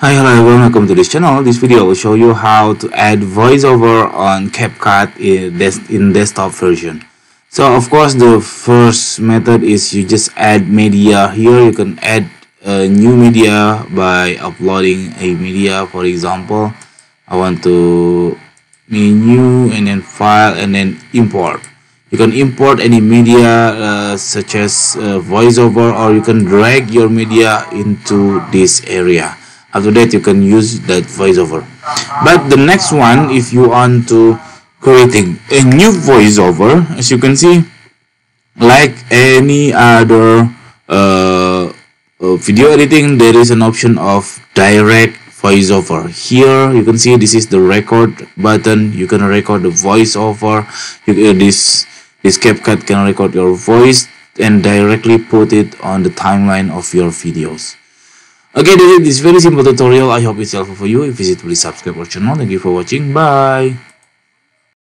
Hi hello everyone. Welcome to this channel. This video will show you how to add voiceover on CapCut in, des in desktop version. So of course the first method is you just add media. Here you can add a new media by uploading a media. For example I want to menu and then file and then import. You can import any media uh, such as uh, voiceover or you can drag your media into this area after that you can use that voiceover. But the next one if you want to creating a new voiceover as you can see like any other uh, uh, video editing there is an option of direct voiceover. Here you can see this is the record button. You can record the voiceover. You, uh, this this CapCut can record your voice and directly put it on the timeline of your videos okay that's it this very simple tutorial. I hope it's helpful for you. If it's please subscribe our channel. Thank you for watching. Bye